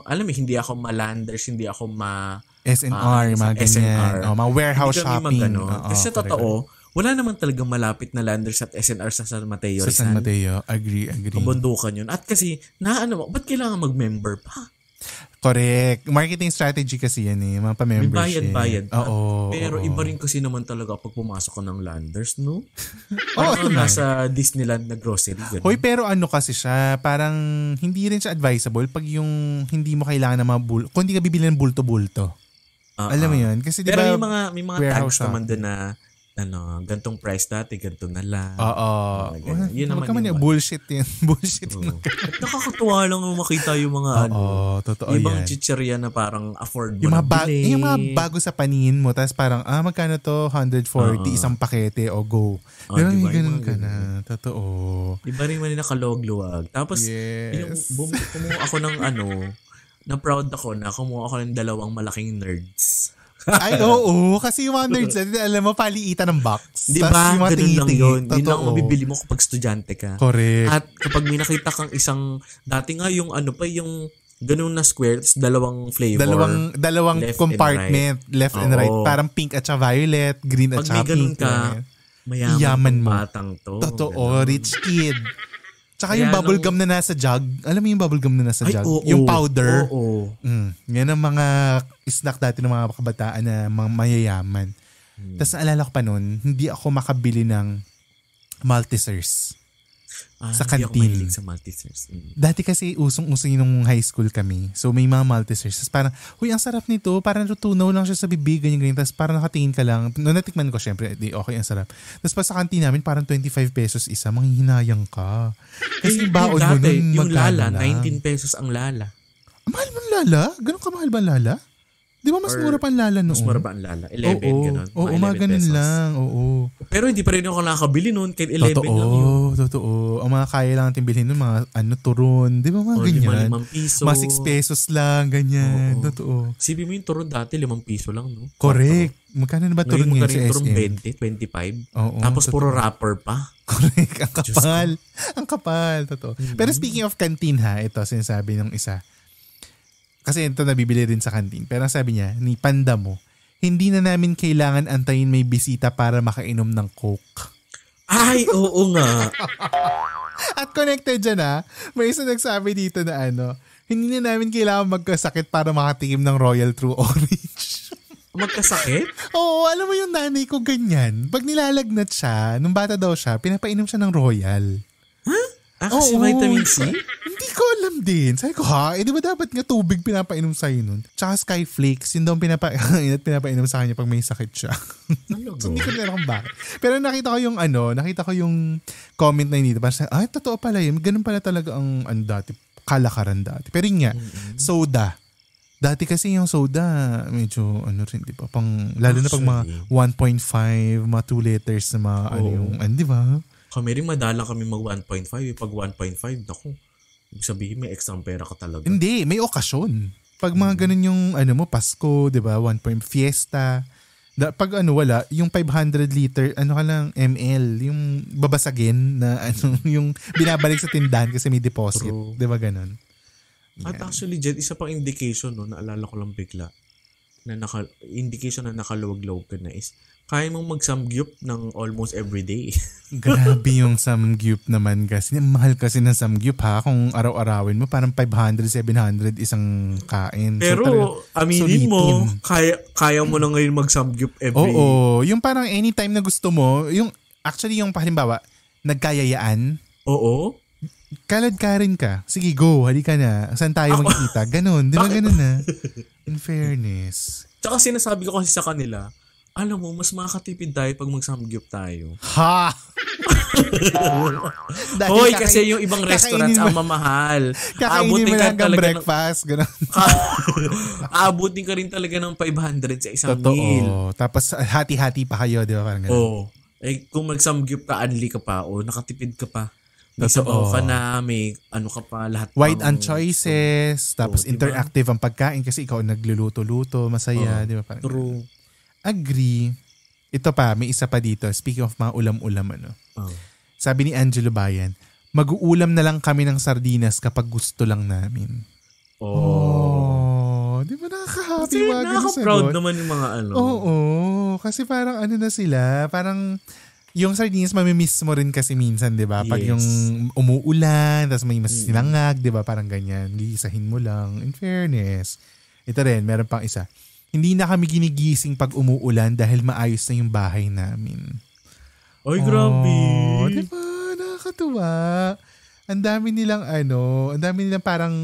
alam mo, hindi ako ma-Landers, hindi ako ma... SNR, Ah, mga ganyan. SNR. Oh, mga warehouse shopping. Magano. Oo, kasi sa totoo, wala naman talagang malapit na Landers at SNR sa San Mateo. Sa San. Mateo. Agree, agree. Kabundukan yun. At kasi, na ano, mo, ba't kailangan mag-member pa? Correct. Marketing strategy kasi yan eh. Mga May pa-membership. bayad-bayad pa. Oo. Pero oo. iba rin kasi naman talaga pag pumasok ko ng Landers, no? Parang naman. nasa Disneyland na grocery. Ganun. Hoy, pero ano kasi siya, parang hindi rin siya advisable pag yung hindi mo kailangan ng mga bulto. Kung hindi ka bibili ng bulto-bulto. Ah, Alam mo ah. yun? Kasi di Pero ba, may mga, may mga tags naman doon na ano, gantong price dati, ganito na lang. Oo. Ganun. Yun naman yung- yan. Bullshit yan. Bullshit. At nakakatuwa lang nung makita yung mga ano, Oo, totoo yung ibang yan. chicherya na parang afford mo Yung mga, ba- bilhin. yung mga bago sa paningin mo, tapos parang, ah, magkano to? 140, Oo. isang pakete, o go. Ah, Diba, diba? Yung ganun ka na. Totoo. Iba rin man yung nakalog-luwag. Tapos, yung Yes. bum- kumuha ako ng ano, na proud ako na kumuha ako ng dalawang malaking nerds. Ay, oo. Kasi yung mga nerds alam mo, paliitan ng box. Di ba? yung mga Ganun lang yun. Yun lang Totoo. ang mabibili mo kapag estudyante ka. Correct. At kapag may nakita kang isang, dati nga yung ano pa, yung ganun na square, tapos dalawang flavor. dalawang dalawang left and compartment, left and right. Oo. Parang pink at saka violet, green at Pag saka may ganun pink. ka, mayaman, Yaman mo. batang to. Totoo, Ganun. rich kid. Tsaka Kaya yung bubble nung- gum na nasa jug. Alam mo yung bubble gum na nasa Ay, jug? oo, yung powder. Oo. Mm, yan ang mga snack dati ng mga kabataan na mga mayayaman. Hmm. Tapos naalala ko pa noon, hindi ako makabili ng Maltesers. Ah, Sa hindi ako canteen. mahilig sa Maltesers. Mm. Dati kasi usong-uso yun nung high school kami. So may mga Maltesers. Tapos parang, huy, ang sarap nito. Parang tutunaw lang siya sa bibig, ganyan, ganyan. Tapos parang nakatingin ka lang. Nung natikman ko, syempre, di, okay, ang sarap. Tapos pa sa canteen namin, parang 25 pesos isa. Manghihinayang ka. Kasi yung baon mo nun, yung lala, lang. 19 pesos ang lala. Mahal ba lala? Ganun ka mahal ba lala? Di ba mas Or- mura pa ang lala noon? Mas mura ba ang lala? 11, oo, ganun. Oo, Mga mga 11 ganun pesos. lang. Oo. Pero hindi pa rin ako nakakabili noon kahit 11 Totoo, lang yun. totoo. Ang mga kaya lang natin bilhin nun, mga ano, turon. Di ba mga O, ganyan? 5 piso. Mga 6 pesos lang, ganyan. Oo. Totoo. Sibi mo yung turon dati, 5 piso lang, no? Correct. Magkano na ba turon ngayon sa rin turon SM? 20, 25. Oo, Tapos totoo. puro wrapper pa. Correct. Ang kapal. Ang kapal. Totoo. Pero speaking of canteen ha, ito sinasabi ng isa. Kasi ito nabibili rin sa canteen. Pero sabi niya, ni Panda mo, hindi na namin kailangan antayin may bisita para makainom ng Coke. Ay, oo nga. At connected dyan ha, may isa nagsabi dito na ano, hindi na namin kailangan magkasakit para makatikim ng Royal True Orange. Magkasakit? Oo, alam mo yung nanay ko ganyan. Pag nilalagnat siya, nung bata daw siya, pinapainom siya ng Royal. Ah, kasi Oo. vitamin C? Hindi ko alam din. Sabi ko, ha? Eh, di ba dapat nga tubig pinapainom sa'yo nun? Tsaka Skyflakes, yun daw ang pinapa at pinapainom sa kanya pag may sakit siya. so, hindi ko na alam kung bakit. Pero nakita ko yung ano, nakita ko yung comment na yun dito. Parang, ay, totoo pala yun. Ganun pala talaga ang ano, dati, kalakaran dati. Pero yun nga, soda. Dati kasi yung soda, medyo ano rin, di ba? Pang, lalo na pag mga 1.5, mga 2 liters na mga ano Oo. yung, ano, di ba? Kami rin madalang kami mag 1.5. eh. Pag 1.5, naku. Ibig sabihin may extra pera ka talaga. Hindi, may okasyon. Pag mga ganun yung ano mo, Pasko, 'di ba? 1 point fiesta. Da, pag ano wala, yung 500 liter, ano ka lang, ml, yung babasagin na ano, yung binabalik sa tindahan kasi may deposit. 'Di ba ganun? At actually, Jed, isa pang indication, no, naalala ko lang bigla, na naka, indication na nakaluwag-luwag ka na is, kaya mong mag-samgyup ng almost every day. Grabe yung samgyup naman kasi. Mahal kasi ng samgyup ha. Kung araw-arawin mo, parang 500, 700 isang kain. So, Pero, talaga- aminin mo, sulitin. kaya, kaya mo na ngayon mag-samgyup every Oo, yung parang anytime na gusto mo, yung actually yung halimbawa, nagkayayaan, Oo. kalad ka rin ka. Sige, go. Halika na. Saan tayo magkikita? Ganon. Di ba ganon na? In fairness. Tsaka sinasabi ko kasi sa kanila, alam mo, mas makakatipid tayo pag mag-samgyup tayo. Ha! Hoy, kakain- kasi yung ibang restaurants ang mamahal. Kakainin mo lang ka hanggang ng, breakfast. Ganon. aabutin ka rin talaga ng 500 sa isang meal. Totoo. Tapos hati-hati pa kayo, di ba? Parang ganon. Oh. Eh, kung mag-samgyup ka, anli ka pa, o nakatipid ka pa. May sabaw ka na, may ano ka pa, lahat Wide pang- ang choices. Tapos Oh, diba? interactive ang pagkain kasi ikaw nagluluto-luto. Masaya, Oh, di ba? Parang True. Agree. Ito pa, may isa pa dito. Speaking of mga ulam-ulam, ano. Oh. Sabi ni Angelo Bayan, mag-uulam na lang kami ng sardinas kapag gusto lang namin. Oh, di ba nakaka-happy Kasi mga nakaka-proud naman yung mga ano. Oo, kasi parang ano na sila, parang yung sardinas mamimiss mo rin kasi minsan, di ba? Pag Yes. yung umuulan, tapos may masilangag, di ba? Parang ganyan. Gigisahin mo lang. In fairness. Ito rin, meron pang isa. Hindi na kami ginigising pag umuulan dahil maayos na yung bahay namin. Ay, grabe. Oh, di ba? Nakakatuwa. Ang dami nilang ano, ang dami nilang parang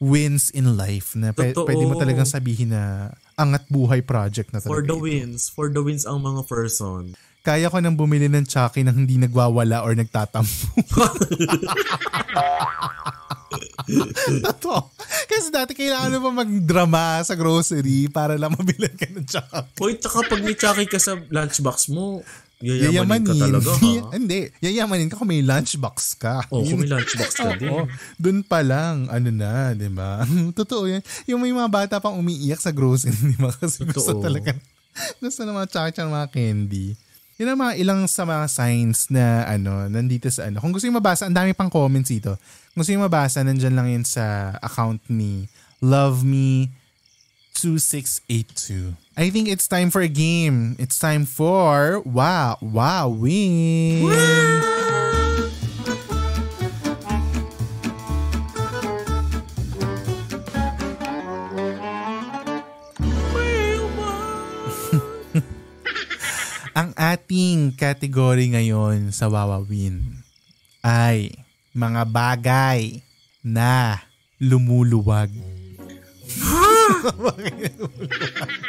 wins in life na pe- Totoo. pwede mo talagang sabihin na angat buhay project na talaga. For the ito. wins. For the wins ang mga person. Kaya ko nang bumili ng Chucky nang hindi nagwawala or nagtatampo. Totoo. Kasi dati kailangan mo pa magdrama sa grocery para lang mabilan ka ng Chucky. Hoy, tsaka pag may tsaki ka sa lunchbox mo, yayamanin ka Yayamanin. talaga, ha? hindi. Yayamanin ka kung may lunchbox ka. Oh, kung may lunchbox ka din. Oo. Doon pa lang, ano na, di ba? Totoo yan. Yung may mga bata pang umiiyak sa grocery, di ba? Kasi gusto Totoo. talaga. Gusto ng mga tsaka ng mga candy. Yun ang mga ilang sa mga signs na ano, nandito sa ano. Kung gusto yung mabasa, ang dami pang comments dito. Kung gusto yung mabasa, nandyan lang yun sa account ni Love Me 2682. I think it's time for a game. It's time for Wow, Wow, Win! Ang ating category ngayon sa Wawawin ay mga bagay na lumuluwag.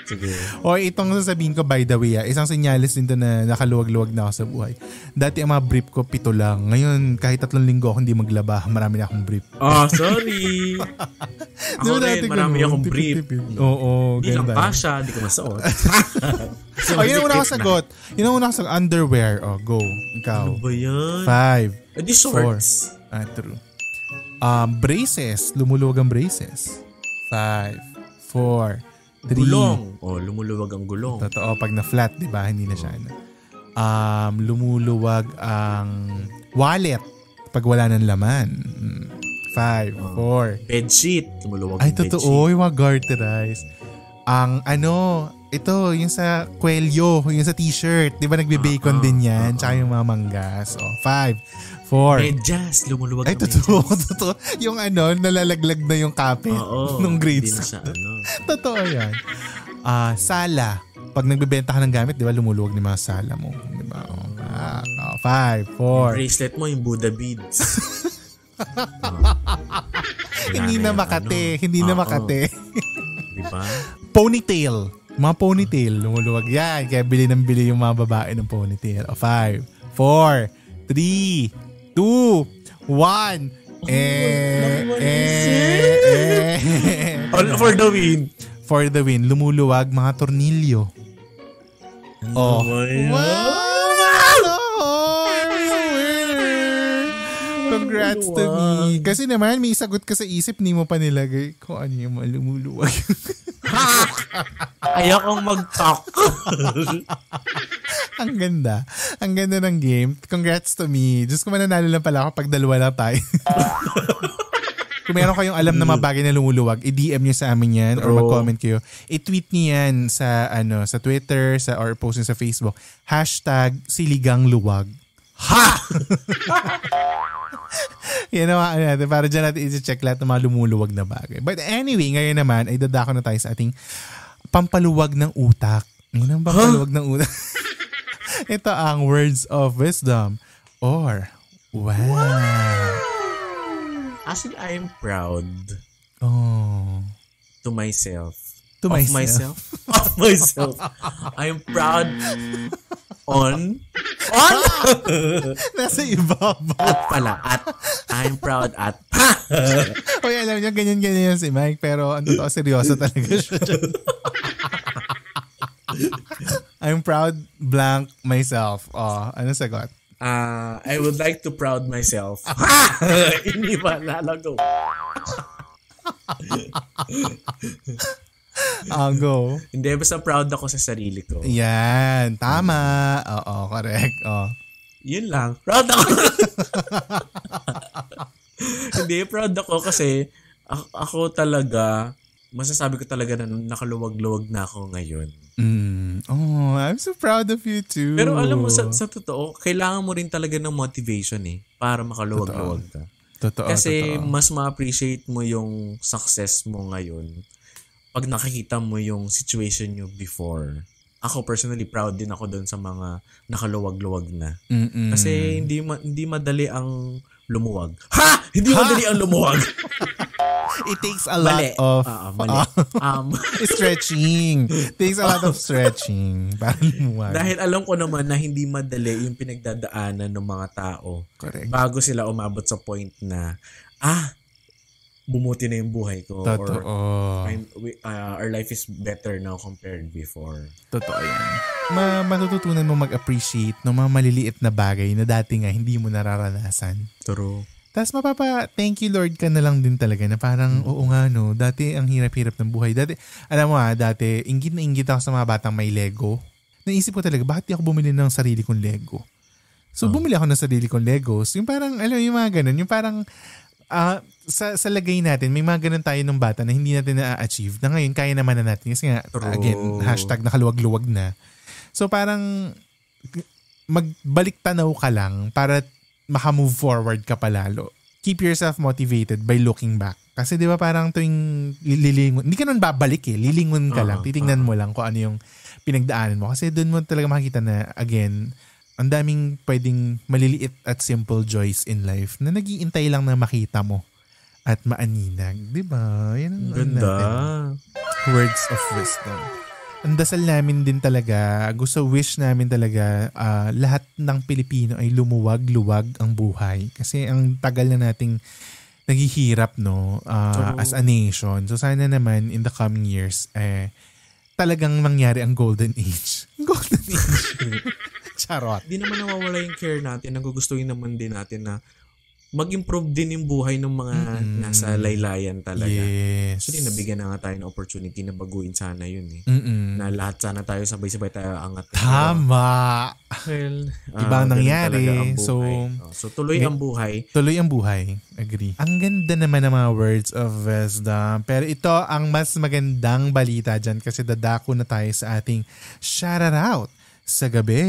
Sige. O itong sasabihin ko by the way, ah, isang senyalis din to na nakaluwag-luwag na ako sa buhay. Dati ang mga brief ko pito lang. Ngayon kahit tatlong linggo ako hindi maglaba, marami na akong brief. Ah, sorry. Ako ba rin, marami ganun? akong brief. tipid. Oo, Hindi lang ganda. pasya, hindi ko masuot. Oh, yun ang una ko sagot. Yun ang una ko sagot. Underwear. Oh, go. Ikaw. Ano ba yan? Five. Eh, di shorts. Ah, true. Um, braces. Lumuluwag ang braces. Five. Four. Three. Gulong. Oh, lumuluwag ang gulong. Totoo. Pag na-flat, di ba? Hindi na siya. Ano. Um, lumuluwag ang wallet pag wala ng laman. Mm. Five. Four. Bedsheet. Lumuluwag Ay, ang bedsheet. totoo. Yung mga garterized. Ang ano, ito, yung sa kwelyo, yung sa t-shirt. Di ba nagbe-bacon Ah, din yan? ah, Tsaka yung mga manggas. Oh, five. Four. Medyas. Lumuluwag Ay, totoo, medyas. totoo. Yung ano, nalalaglag na yung kapit Oo. nung grade na school. ano. Totoo yan. Ah, sala. Pag nagbebenta ka ng gamit, di ba, lumuluwag ng mga sala mo. Di ba? Oh, ah, oh, five, four. Bracelet mo, yung Buddha beads. Hindi na makate. Hindi na makate. Di ba? ponytail. Mga ponytail, lumuluwag yan. Kaya bili ng bili yung mga babae ng ponytail. O, five, four, three, two, one. Eh, eh, eh. All for the win. For the win, lumuluwag mga tornilyo. Oh. my Wow! Congrats to me. Kasi naman, may sagot ka sa isip, ni mo pa nilagay kung ano yung mga lumuluwag. Ayokong mag-talk. Ang ganda. Ang ganda ng game. Congrats to me. Diyos ko mananalo lang pala ako pag dalawa lang tayo. Kung meron kayong alam na mga bagay na lumuluwag, i-DM nyo sa amin yan or True. mag-comment kayo. I-tweet nyo yan sa, ano, sa Twitter sa, or post nyo sa Facebook. Hashtag siligangluwag. Ha! mga ano natin. Para dyan natin i-check lahat ng mga lumuluwag na bagay. But anyway, ngayon naman ay dadako na tayo sa ating pampaluwag ng utak. Ano ang pampaluwag ng utak? Ito ang words of wisdom or wow. Actually, I am proud Oh. to myself. To of myself. of myself. I am proud on on Nasa ibabaw. at pala at I'm proud at Oy, alam niyo, ganyan-ganyan si Mike. Pero ang totoo, seryoso talaga siya. I'm proud blank myself. Oh, ano sagot? uh, I would like to proud myself. Hindi ba lalago? I'll go. Hindi, basta proud ako sa sarili ko. Yan. Tama. Oo, correct. Oh. Yun lang. Proud ako. Hindi, proud ako kasi ako talaga, masasabi ko talaga na nakaluwag-luwag na ako ngayon. Mm. Oh, I'm so proud of you too. Pero alam mo, sa, sa totoo, kailangan mo rin talaga ng motivation eh para makaluwag-luwag ka. Totoo, Kasi totoo. mas ma-appreciate mo yung success mo ngayon pag nakikita mo yung situation nyo before. Ako personally, proud din ako doon sa mga nakaluwag-luwag na. Mm-mm. Kasi hindi ma- hindi madali ang lumuwag. Ha! Hindi madali ang lumuwag. it takes a lot Mali. of ah, mali. Um, stretching. takes a lot of stretching. Para lumuwag. dahil alam ko naman na hindi madali yung pinagdadaanan ng mga tao Correct. bago sila umabot sa point na, ah, bumuti na yung buhay ko. Or Totoo. I'm, we, uh, our life is better now compared before. Totoo yan. Ma matututunan mo mag-appreciate ng mga maliliit na bagay na dati nga hindi mo nararanasan. True. Tapos mapapa, thank you Lord ka na lang din talaga na parang, oo nga no, dati ang hirap-hirap ng buhay. Dati, alam mo ha, dati, inggit na inggit ako sa mga batang may Lego. Naisip ko talaga, bakit di ako bumili ng sarili kong Lego? So, bumili ako ng sarili kong Legos. Yung parang, alam mo, yung mga ganun, yung parang, ah, sa, sa lagay natin, may mga ganun tayo nung bata na hindi natin na-achieve. Na ngayon, kaya naman na natin. Kasi nga, True. again, hashtag nakaluwag-luwag na. So, parang, magbalik tanaw ka lang para makamove forward ka palalo. Keep yourself motivated by looking back. Kasi di ba parang tuwing lilingon, hindi ka nun babalik eh, lilingon ka lang, Oo, titingnan mo lang kung ano yung pinagdaanan mo. Kasi doon mo talaga makikita na, again, ang daming pwedeng maliliit at simple joys in life na nagiintay lang na makita mo at maaninag. Di ba? Yan ang ano Ganda. natin. Words of wisdom. Ang dasal namin din talaga, gusto wish namin talaga ah, lahat ng Pilipino ay lumuwag-luwag ang buhay. Kasi ang tagal na nating naghihirap no True. as a nation. So sana naman in the coming years eh talagang mangyari ang golden age. Golden age. Charot. Di naman nawawala yung care natin. Nagugustuhin naman din natin na mag-improve din yung buhay ng mga Mm-mm. nasa laylayan talaga. Yes. Actually, nabigyan na nga tayo ng opportunity na baguhin sana yun eh. Mm-mm. Na lahat sana tayo sabay-sabay tayo angat. Tama. Well, Iba ang nangyari. talaga ang buhay. So, Oh, so tuloy ang buhay. Tuloy ang buhay. Agree. Ang ganda naman ng mga words of wisdom. Pero ito ang mas magandang balita dyan kasi dadako na tayo sa ating shout out sa gabi.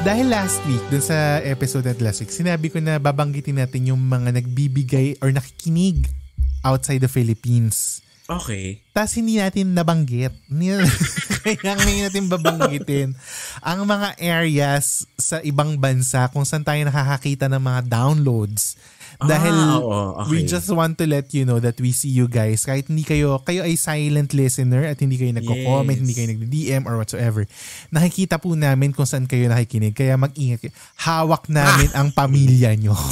Dahil last week, dun sa episode at last week, sinabi ko na babanggitin natin yung mga nagbibigay or nakikinig outside the Philippines. Okay. Tapos hindi natin nabanggit. Kaya ngayon natin babanggitin ang mga areas sa ibang bansa kung saan tayo nakakakita ng mga downloads. Dahil Ah, oo, okay. we just want to let you know that we see you guys. Kahit hindi kayo, kayo ay silent listener at hindi kayo nagko-comment, Yes. hindi kayo nagdi-DM or whatsoever. Nakikita po namin kung saan kayo nakikinig. Kaya mag-ingat kayo. Hawak namin ang pamilya nyo.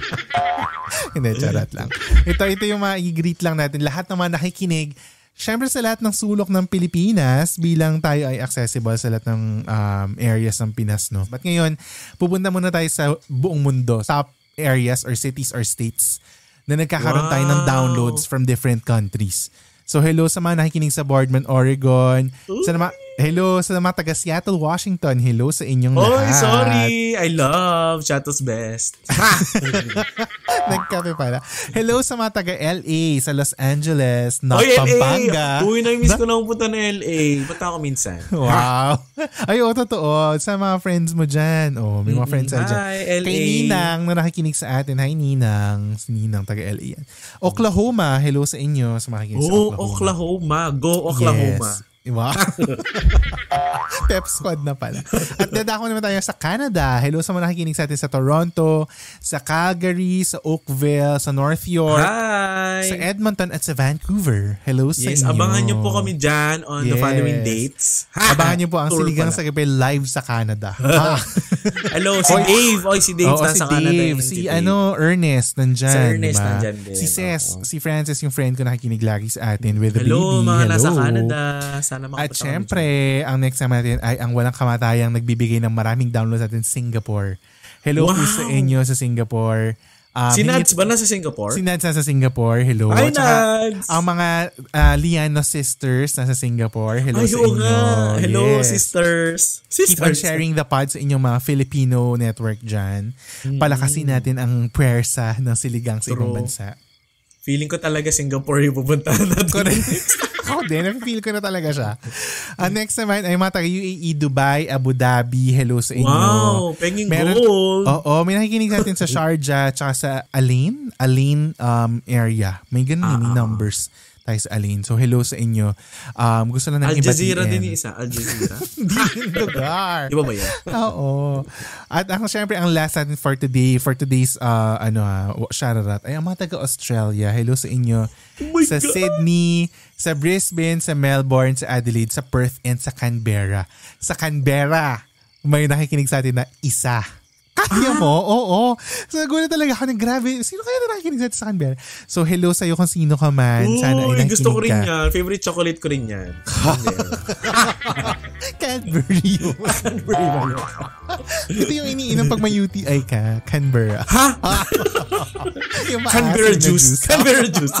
Hindi, charot lang. Ito, ito yung mga i-greet lang natin. Lahat ng mga nakikinig, syempre sa lahat ng sulok ng Pilipinas, bilang tayo ay accessible sa lahat ng um, areas ng Pinas, no? But ngayon, pupunta muna tayo sa buong mundo, top areas or cities or states na nagkakaroon tayo ng Wow. downloads from different countries. So hello sa mga nakikinig sa Boardman, Oregon. Sa mga, hello sa mga taga Seattle, Washington. Hello sa inyong Oy, lahat. sorry. I love Chatos Best. Nagkape pala. Hello sa mga taga LA, sa Los Angeles, North Oy, LA. Pampanga. Uy, na-miss ko na pupunta ng LA. Punta ako minsan. Wow. Ay, oo, totoo. Sa mga friends mo dyan. Oh, may mga friends tayo dyan. Hi, LA. Kay Ninang na nakikinig sa atin. Hi, Ninang. Si Ninang taga LA yan. Oklahoma. Hello sa inyo sa mga nakikinig sa Oh, Oklahoma. Oklahoma. Go Oklahoma. Yes. Wow. Pep squad na pala. At dadako naman tayo sa Canada. Hello sa mga nakikinig sa atin sa Toronto, sa Calgary, sa Oakville, sa North York, Hi! sa Edmonton at sa Vancouver. Hello sa Yes, inyo. abangan nyo po kami dyan on the Yes. following dates. Ha! Abangan niyo po ang Tour Siligang pala. sa Gabi live sa Canada. Ha? Hello, si Dave. Oy, si Dave Oo, nasa si Canada. Dave, si Dave. ano, Ernest, nandyan. Si Ernest diba? nandyan din, Si Ces, oo. si Francis, yung friend ko nakikinig lagi sa atin with the Hello, baby. mga Hello. nasa Canada. Sana At syempre, ang next naman natin ay ang walang kamatayang nagbibigay ng maraming downloads natin Singapore. Hello po Wow! sa inyo sa Singapore. Um, Si Nads ba nasa Singapore? Si Nads nasa Singapore. Hello. Hi, Tsaka, Nads! Ang mga uh, Liano sisters nasa Singapore. Hello Ay, sa inyo. nga. Hello, Yes. sisters. Keep on Sisters. sharing the pod sa inyong mga Filipino network dyan. Palakasin natin ang puwersa ng siligang sa ibang True. bansa. Feeling ko talaga Singapore yung pupuntahan natin. Ako din, nafe-feel ko na talaga siya. Ang next naman ay mga taga UAE, Dubai, Abu Dhabi. Hello sa inyo. Wow, penging gold. Oo, may nakikinig natin sa Sharjah tsaka sa Alain, Alain um, area. May ganun Ah, may numbers tayo sa Alain. So hello sa inyo. Um, gusto lang Al namin Jazeera ibatiin. din yung isa. Al Jazeera. Hindi yung lugar. Di ba ba yan? Oo. At ang syempre ang last natin for today, for today's uh, ano ha, shararat ay ang mga taga Australia. Hello sa inyo. Oh sa God. Sydney, sa Brisbane, sa Melbourne, sa Adelaide, sa Perth, and sa Canberra. Sa Canberra, may nakikinig sa atin na isa. Kaya mo? Oo. So, nagulat talaga ako grabe. Sino kaya na nakikinig sa atin sa Canberra? So, hello sa'yo kung sino ka man. Sana ay nakikinig gusto ko rin ka. yan. Favorite chocolate ko rin yan. Cadbury yun. Ito yung iniinom pag may UTI ka. Canberra. ha? yung Canberra na juice. Canberra juice.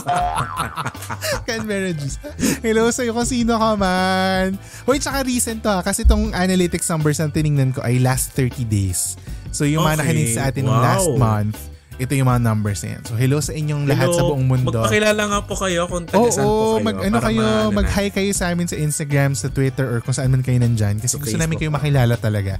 Canberra juice. Hello sa'yo kung sino ka man. Hoy, tsaka recent to ha. Kasi itong analytics numbers na tinignan ko ay last 30 days. So yung mga Okay. nakinig sa atin nung Wow. last month, ito yung mga numbers na yan. So hello sa inyong lahat sa buong mundo. Magpakilala nga po kayo kung taga Oo, saan po kayo. mag, ano kayo, ma- mag-hi kayo sa amin sa Instagram, sa Twitter, or kung saan man kayo nandyan. Kasi gusto namin kayo makilala talaga.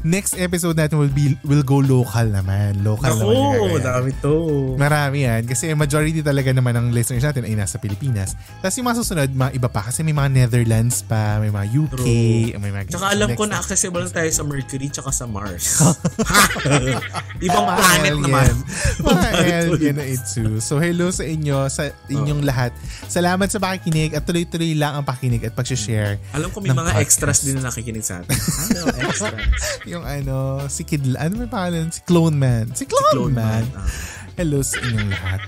Next episode natin will be will go local naman. Local naman yung Naku, gagawin. dami to. Marami yan. Kasi majority talaga naman ng listeners natin ay nasa Pilipinas. Tapos yung mga susunod, mga iba pa. Kasi may mga Netherlands pa, may mga UK, True. may mga... Tsaka alam ko na accessible na tayo sa Mercury tsaka sa Mars. Ibang planet alien. naman. Mga alien na ito. So hello sa inyo, sa inyong Oh. lahat. Salamat sa pakikinig at tuloy-tuloy lang ang pakikinig at pag-share. Alam ko may mga podcast. extras din na nakikinig sa atin. Ano, extras? Yung ano, si Kid, ano may pangalan? Si Clone Man. Si Clone, Clone Man. Man. Ah. Hello sa inyong lahat.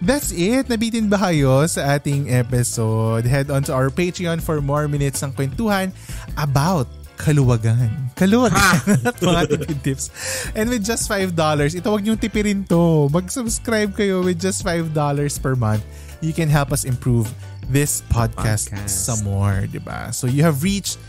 That's it. Nabitin ba kayo sa ating episode? Head on to our Patreon for more minutes ng kwentuhan about kaluwagan. Kaluwagan at mga tipid tips. And with just $5, ito wag niyong tipirin to. Mag-subscribe kayo with just $5 per month. You can help us improve this podcast, Podcast. some more, di ba? So you have reached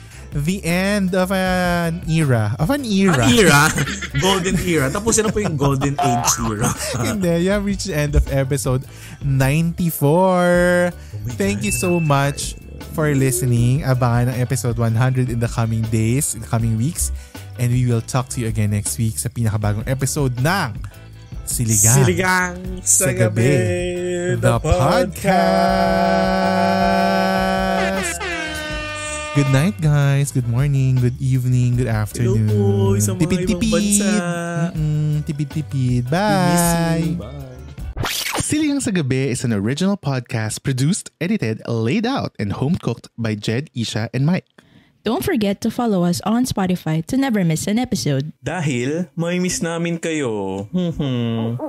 the end of an era. Of an era. Ang era, golden era. Tapos na po yung golden age era. Hindi, you have reached the end of episode 94. Thank you so much for listening. Abangan ang episode 100 in the coming days, in the coming weeks. And we will talk to you again next week sa pinakabagong episode ng Siligang, Siligang sa gabi. the podcast. Good night, guys. Good morning, good evening, good afternoon. po sa mga ibang bansa. Mm-mm, tipid-tipid. Bye. Bye. Siligang sa Gabi is an original podcast produced, edited, laid out, and home cooked by Jed, Isha, and Mike. Don't forget to follow us on Spotify to never miss an episode. Dahil may miss namin kayo. Hmm.